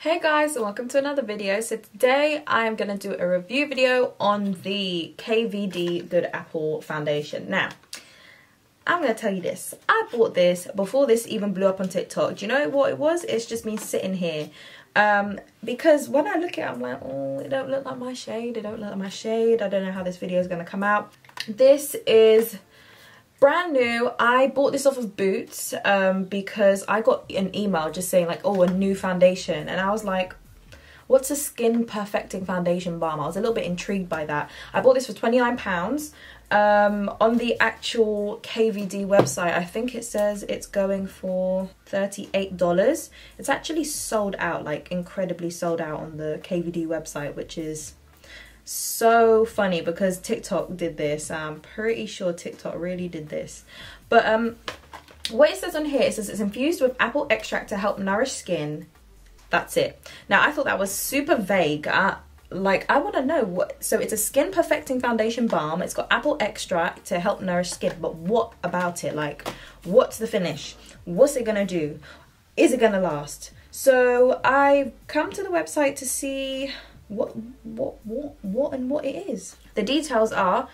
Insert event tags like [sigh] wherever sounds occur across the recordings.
Hey guys, welcome to another video. So today I am going to do a review video on the KVD Good Apple Foundation. Now, I'm going to tell you this. I bought this before this even blew up on TikTok. Do you know what it was? It's just me sitting here. Um, because when I look at it, I'm like, oh, it don't look like my shade. It don't look like my shade. I don't know how this video is going to come out. This is brand new. I bought this off of boots um, because i got an email just saying like oh a new foundation. And i was like what's a skin perfecting foundation balm? I was a little bit intrigued by that. I bought this for 29 pounds. Um, on the actual kvd website i think it says it's going for 38 dollars. It's actually sold out like incredibly sold out on the kvd website which is so funny because TikTok did this. I'm pretty sure TikTok really did this. But um, what it says on here, it says it's infused with apple extract to help nourish skin. That's it. Now, I thought that was super vague. Uh, like, I want to know what. So, it's a skin perfecting foundation balm. It's got apple extract to help nourish skin. But what about it? Like, what's the finish? What's it going to do? Is it going to last? So, I've come to the website to see what what what what and what it is. The details are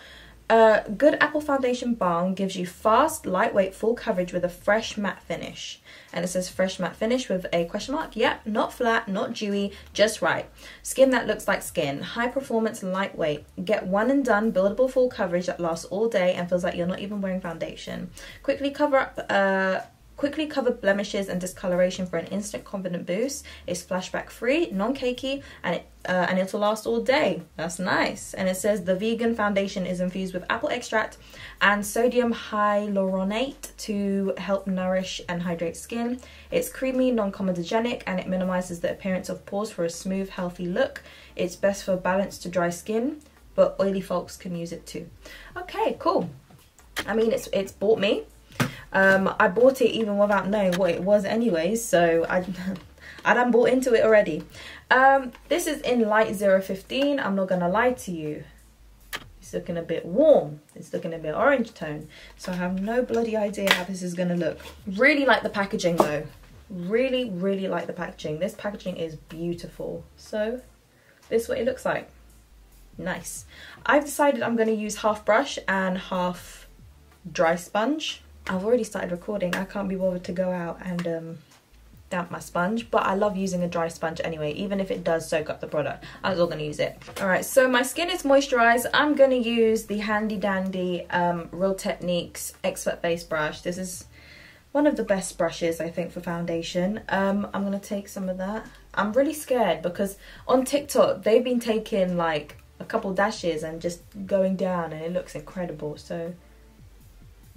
uh, good apple foundation balm gives you fast, lightweight, full coverage with a fresh matte finish. And it says fresh matte finish with a question mark. Yep, not flat, not dewy, just right. Skin that looks like skin. High performance, lightweight. Get one and done, buildable full coverage that lasts all day and feels like you're not even wearing foundation. Quickly cover up uh, Quickly cover blemishes and discoloration for an instant confident boost. It's flashback free, non-cakey, and it, uh, and it'll last all day. That's nice. And it says the vegan foundation is infused with apple extract and sodium hyaluronate to help nourish and hydrate skin. It's creamy, non-comedogenic, and it minimizes the appearance of pores for a smooth, healthy look. It's best for balanced to dry skin, but oily folks can use it too. Okay, cool. I mean, it's it's bought me um, I bought it even without knowing what it was anyways, so I, [laughs] I done bought into it already. Um, this is in light 015, I'm not gonna lie to you. It's looking a bit warm, it's looking a bit orange tone, so I have no bloody idea how this is gonna look. Really like the packaging though, really, really like the packaging. This packaging is beautiful. So, this is what it looks like. Nice. I've decided I'm gonna use half brush and half dry sponge I've already started recording. I can't be bothered to go out and um, damp my sponge, but I love using a dry sponge anyway, even if it does soak up the product. I'm still going to use it. Alright, so my skin is moisturized. I'm going to use the handy dandy um, Real Techniques Expert Face Brush. This is one of the best brushes, I think, for foundation. Um, I'm going to take some of that. I'm really scared because on TikTok, they've been taking like a couple dashes and just going down and it looks incredible. So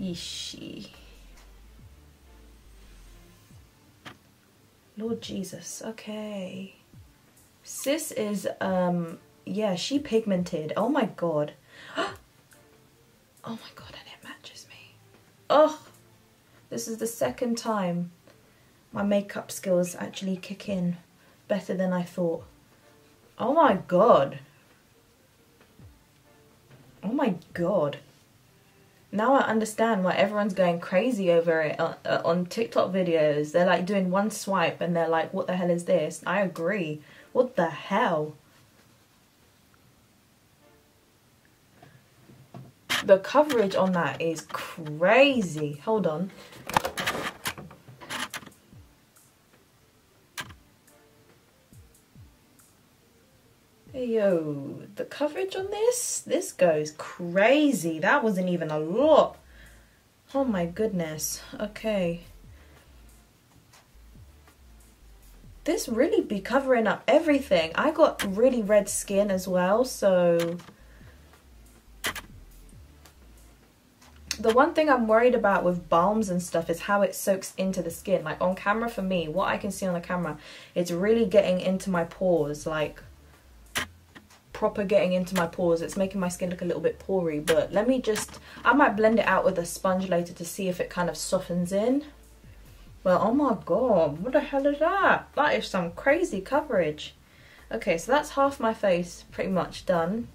Yeesh. Lord Jesus. Okay. Sis is, um, yeah, she pigmented. Oh my god. [gasps] oh my god, and it matches me. Oh, this is the second time my makeup skills actually kick in better than I thought. Oh my god. Oh my god now I understand why everyone's going crazy over it on, uh, on, TikTok videos. They're like doing one swipe and they're like, what the hell is this? I agree. What the hell? The coverage on that is crazy. Hold on. Hey, yo, the coverage on this, this goes crazy. That wasn't even a lot. Oh my goodness. Okay. This really be covering up everything. I got really red skin as well, so... The one thing I'm worried about with balms and stuff is how it soaks into the skin. Like on camera for me, what I can see on the camera, it's really getting into my pores. Like proper getting into my pores. It's making my skin look a little bit pory, but let me just, I might blend it out with a sponge later to see if it kind of softens in. Well, oh my god, what the hell is that? That is some crazy coverage. Okay, so that's half my face pretty much done.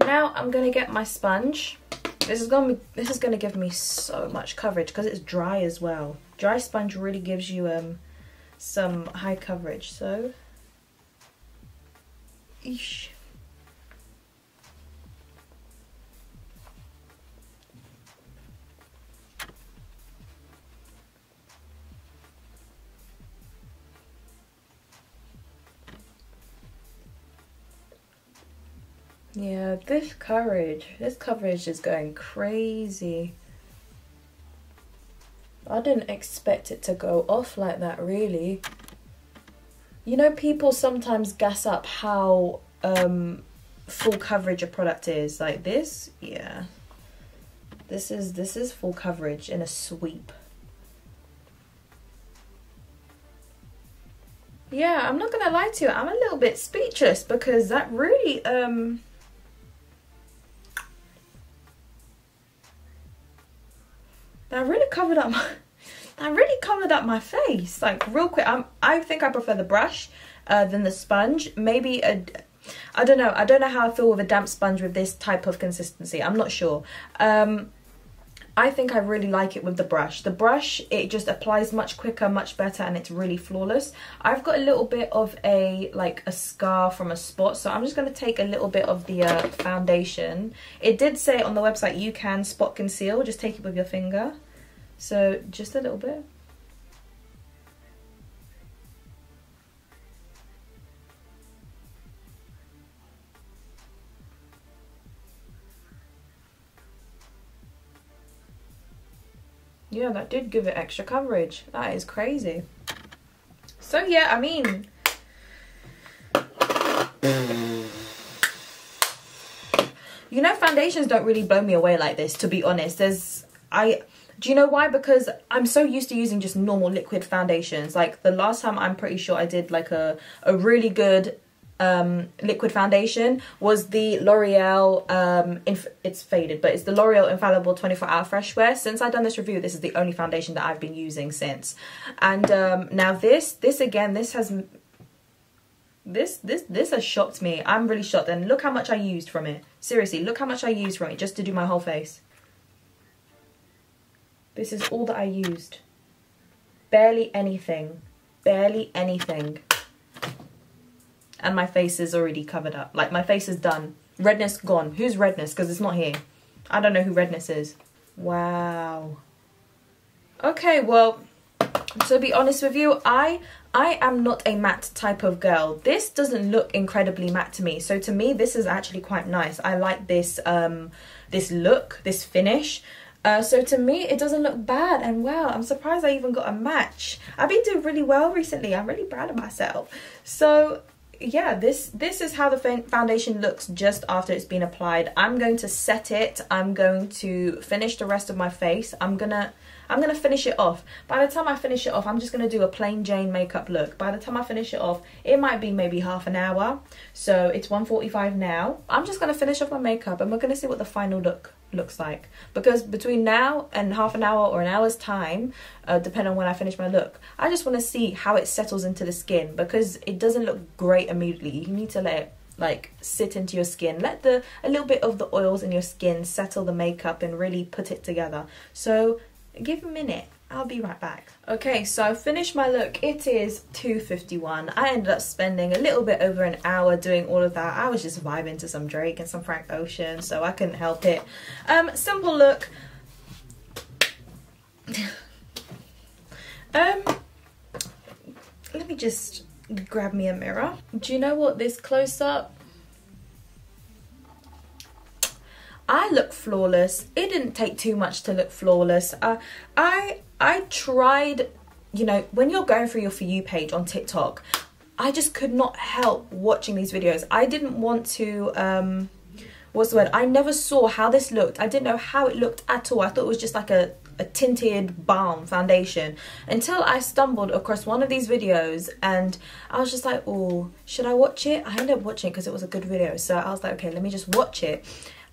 Now I'm to get my sponge This is gonna be, this is gonna give me so much coverage because it's dry as well. Dry sponge really gives you um some high coverage. So, Eesh. Yeah, this coverage, this coverage is going crazy. I didn't expect it to go off like that, really. You know, people sometimes gas up how um, full coverage a product is. Like this, yeah. This is this is full coverage in a sweep. Yeah, I'm not gonna lie to you. I'm a little bit speechless because that really um covered up my [laughs] that really covered up my face like real quick I'm, i think i prefer the brush uh, than the sponge maybe a i don't know i don't know how i feel with a damp sponge with this type of consistency i'm not sure um I think I really like it with the brush. The brush, it just applies much quicker, much better, and it's really flawless. I've got a little bit of a, like, a scar from a spot, so I'm just going to take a little bit of the uh, foundation. It did say on the website you can spot conceal, just take it with your finger. So, just a little bit. Yeah, that did give it extra coverage. That is crazy. So yeah, I mean... You know, foundations don't really blow me away like this, to be honest. There's... I... Do you know why? Because I'm so used to using just normal liquid foundations. Like, the last time I'm pretty sure I did, like, a, a really good um, liquid foundation was the L'Oreal, um, it's faded, but it's the L'Oreal Infallible 24 Hour Fresh Wear. Since I've done this review, this is the only foundation that I've been using since. And um, now this, this again, this has, this, this, this has shocked me. I'm really shocked. And look how much I used from it. Seriously, look how much I used from it just to do my whole face. This is all that I used. Barely anything. Barely anything and my face is already covered up. Like my face is done. Redness gone. Who's redness? Because it's not here. I don't know who redness is. Wow. Okay, well, to be honest with you, I I am not a matte type of girl. This doesn't look incredibly matte to me. So to me, this is actually quite nice. I like this um this look, this finish. Uh, so to me, it doesn't look bad. And wow, I'm surprised I even got a match. I've been doing really well recently. I'm really proud of myself. So yeah this this is how the foundation looks just after it's been applied i'm going to set it i'm going to finish the rest of my face i'm gonna i'm gonna finish it off by the time i finish it off i'm just gonna do a plain jane makeup look by the time i finish it off it might be maybe half an hour so it's 1:45 now i'm just gonna finish off my makeup and we're gonna see what the final look looks like. Because between now and half an hour or an hour's time uh, depending on when I finish my look I just want to see how it settles into the skin because it doesn't look great immediately. You need to let it like sit into your skin. Let the a little bit of the oils in your skin settle the makeup and really put it together. So give a minute I'll be right back. Okay, so I finished my look. It is 2.51. I ended up spending a little bit over an hour doing all of that. I was just vibing to some Drake and some Frank Ocean, so I couldn't help it. Um, simple look. [laughs] um, let me just grab me a mirror. Do you know what this close-up I look flawless. It didn't take too much to look flawless. Uh, I I tried, you know, when you're going through your For You page on TikTok, I just could not help watching these videos. I didn't want to, um, what's the word? I never saw how this looked. I didn't know how it looked at all. I thought it was just like a, a tinted balm foundation until I stumbled across one of these videos and I was just like, oh, should I watch it? I ended up watching it because it was a good video. So I was like, okay, let me just watch it.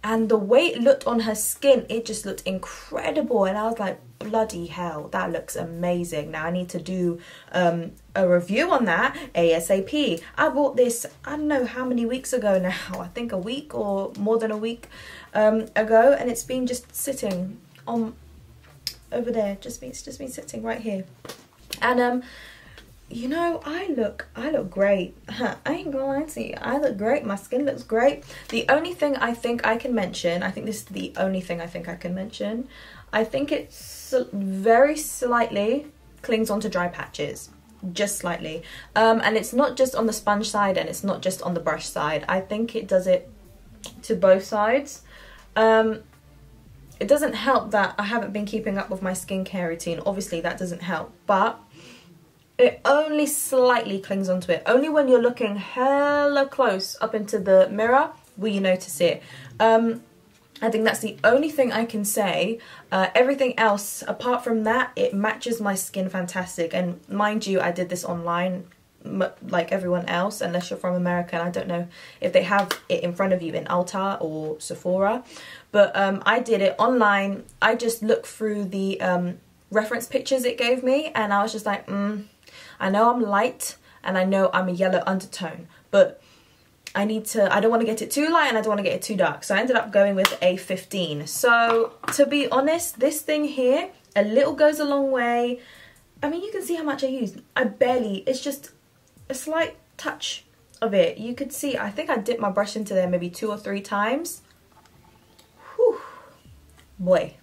And the way it looked on her skin, it just looked incredible. And I was like, bloody hell, that looks amazing. Now I need to do um, a review on that ASAP. I bought this, I don't know how many weeks ago now, [laughs] I think a week or more than a week um, ago, and it's been just sitting on over there, just been, it's just been sitting right here. And um, you know, I look, I look great. [laughs] I ain't gonna lie to you. I look great. My skin looks great. The only thing I think I can mention, I think this is the only thing I think I can mention. I think it's very slightly clings onto dry patches, just slightly. Um, and it's not just on the sponge side and it's not just on the brush side. I think it does it to both sides. Um, it doesn't help that I haven't been keeping up with my skincare routine. Obviously, that doesn't help, but it only slightly clings onto it. Only when you're looking hella close up into the mirror will you notice it. Um, I think that's the only thing I can say. Uh, everything else, apart from that, it matches my skin fantastic. And mind you, I did this online like everyone else unless you're from America and I don't know if they have it in front of you in Ulta or Sephora but um, I did it online I just looked through the um, reference pictures it gave me and I was just like mm, I know I'm light and I know I'm a yellow undertone, but I need to, I don't want to get it too light and I don't want to get it too dark. So I ended up going with a 15. So to be honest, this thing here, a little goes a long way. I mean, you can see how much I use. I barely, it's just a slight touch of it. You could see, I think I dipped my brush into there maybe two or three times. Whew. Boy.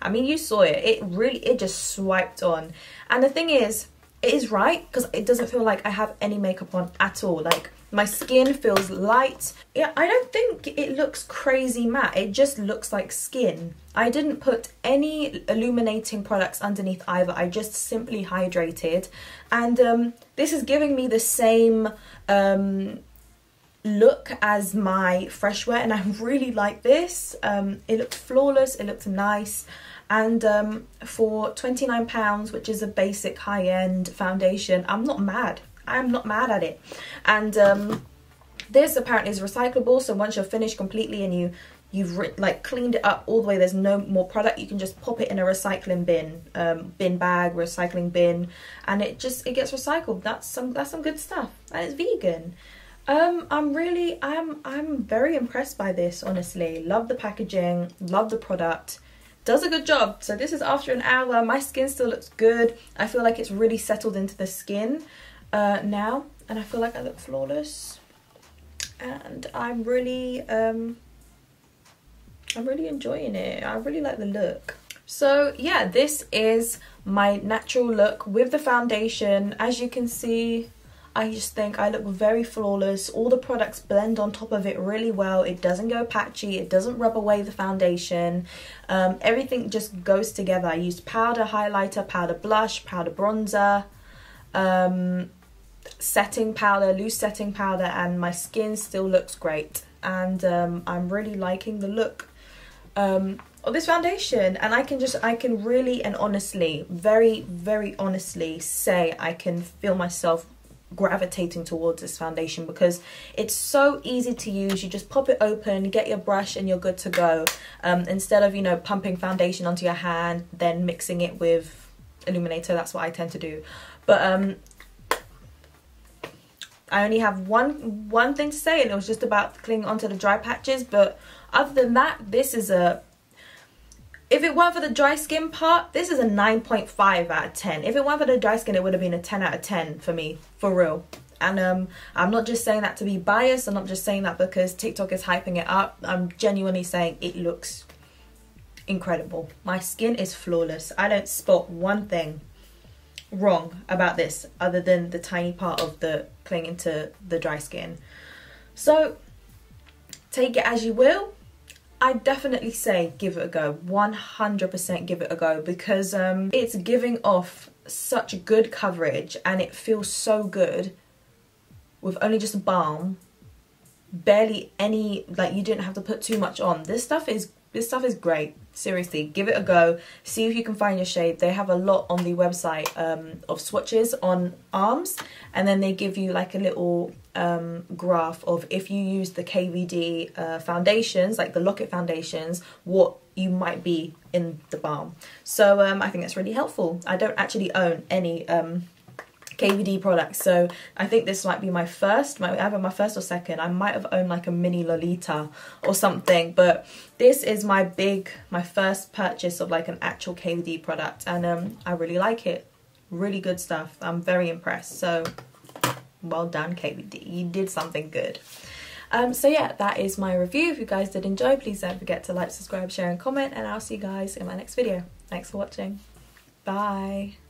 I mean, you saw it. It really, it just swiped on. And the thing is, it is right because it doesn't feel like I have any makeup on at all. Like my skin feels light. Yeah, I don't think it looks crazy matte. It just looks like skin. I didn't put any illuminating products underneath either. I just simply hydrated. And um, this is giving me the same um, look as my fresh wear and I [laughs] really like this. Um, it looks flawless, it looks nice and um, for 29 pounds which is a basic high-end foundation i'm not mad. I'm not mad at it. And um, this apparently is recyclable so once you're finished completely and you you've like cleaned it up all the way there's no more product you can just pop it in a recycling bin um, bin bag recycling bin and it just it gets recycled. That's some that's some good stuff. And it's vegan. Um, I'm really, I'm, I'm very impressed by this, honestly. Love the packaging, love the product does a good job. So this is after an hour. My skin still looks good. I feel like it's really settled into the skin uh, now. And I feel like I look flawless. And I'm really, um, I'm really enjoying it. I really like the look. So yeah, this is my natural look with the foundation. As you can see, I just think I look very flawless. All the products blend on top of it really well. It doesn't go patchy. It doesn't rub away the foundation. Um, everything just goes together. I used powder highlighter, powder blush, powder bronzer, um, setting powder, loose setting powder, and my skin still looks great. And um, I'm really liking the look um, of this foundation. And I can just, I can really and honestly, very, very honestly say I can feel myself gravitating towards this foundation because it's so easy to use. You just pop it open get your brush and you're good to go. Um, instead of you know pumping foundation onto your hand then mixing it with illuminator that's what I tend to do. But um I only have one one thing to say and it was just about clinging onto the dry patches but other than that this is a if it weren't for the dry skin part, this is a 9.5 out of 10. If it weren't for the dry skin, it would have been a 10 out of 10 for me, for real. And um, I'm not just saying that to be biased. I'm not just saying that because TikTok is hyping it up. I'm genuinely saying it looks incredible. My skin is flawless. I don't spot one thing wrong about this other than the tiny part of the clinging to the dry skin. So take it as you will I definitely say give it a go. 100% give it a go because um, it's giving off such good coverage and it feels so good with only just a balm. Barely any, like you didn't have to put too much on. This stuff is, this stuff is great. Seriously, give it a go. See if you can find your shade. They have a lot on the website um, of swatches on arms and then they give you like a little um, graph of if you use the KVD uh, foundations, like the Lock-It foundations, what you might be in the balm. So um, I think that's really helpful. I don't actually own any um, KVD products. So I think this might be my first, my, either my first or second. I might have owned like a mini Lolita or something, but this is my big, my first purchase of like an actual KVD product, and um, I really like it. Really good stuff. I'm very impressed. So well done, KVD. You did something good. Um, so yeah, that is my review. If you guys did enjoy, please don't forget to like, subscribe, share, and comment, and I'll see you guys in my next video. Thanks for watching. Bye.